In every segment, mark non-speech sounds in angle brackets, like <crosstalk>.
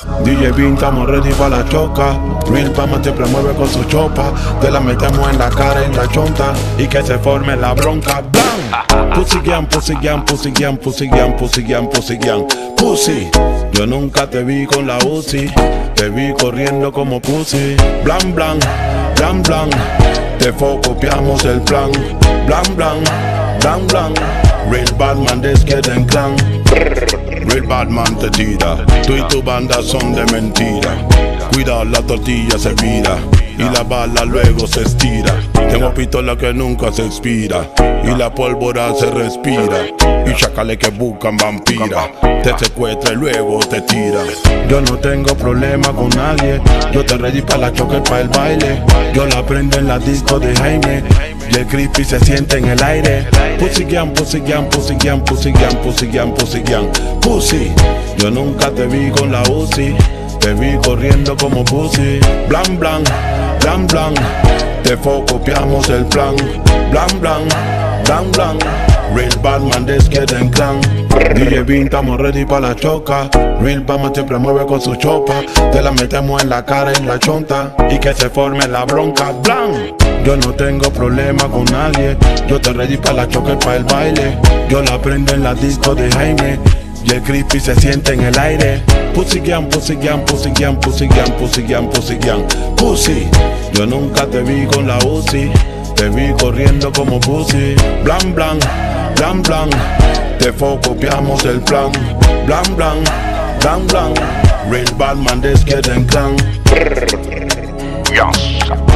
DJ Bean, estamos ready para la choca. Real Pama te promueve con su chopa. Te la metemos en la cara, en la chonta. Y que se forme la bronca. ¡Bam! Pussy gang, pussy gang, pussy gang, pussy gang, pussy gang, pussy gang. Pussy. Yo nunca te vi con la UCI. Te vi corriendo como pussy. Blan, blan, blan, blan. Te copiamos el plan. Blan, blan, blan, blan. Real Batman, des en clan. Batman te tira, tú y tu banda son de mentira. Cuida la tortilla se vira y la bala luego se estira. Tengo pistola que nunca se expira y la pólvora se respira. Y chacale que buscan vampira, te secuestra y luego te tira. Yo no tengo problema con nadie, yo te ready para la choque para el baile. Yo la prendo en la disco de Jaime. Y el creepy se siente en el aire. Pussy gang, pussy gang, pussy gang, pussy gang, pussy gang, pussy gang. Pussy, yo nunca te vi con la UCI. Te vi corriendo como pussy. Blan, blan, blan, blan. Te copiamos el plan. Blan, blan, blan, blan. Real Batman des en clan. DJ Bean, estamos ready para la choca. Real Batman te promueve con su chopa. Te la metemos en la cara, en la chonta. Y que se forme la bronca. Blan. Yo no tengo problema con nadie. Yo te ready para la choque, para el baile. Yo la prendo en la disco de Jaime. Y el creepy se siente en el aire. Pussy gang, pussy gang, pussy gang, pussy gang, pussy gang, pussy. Yo nunca te vi con la UCI. Te vi corriendo como pussy. Blan, blan, blan, blan. Te copiamos el plan. Blan, blan, blan, blan. Real Batman, des en clan. Yes.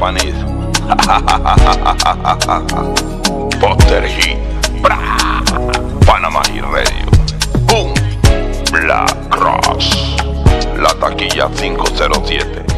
<laughs> Potter Heat, Bra, Panama Heat Radio, Boom, Black Cross, la taquilla 507.